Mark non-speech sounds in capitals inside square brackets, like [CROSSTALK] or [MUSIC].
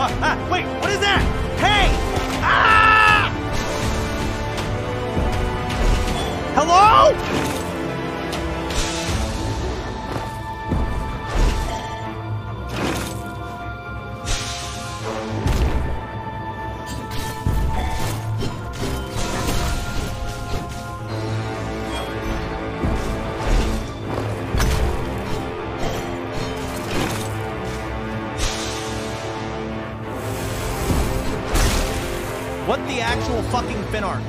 Uh, [LAUGHS] uh, wait, what is that? Hey! Ah! Hello? What the actual fucking fin arc?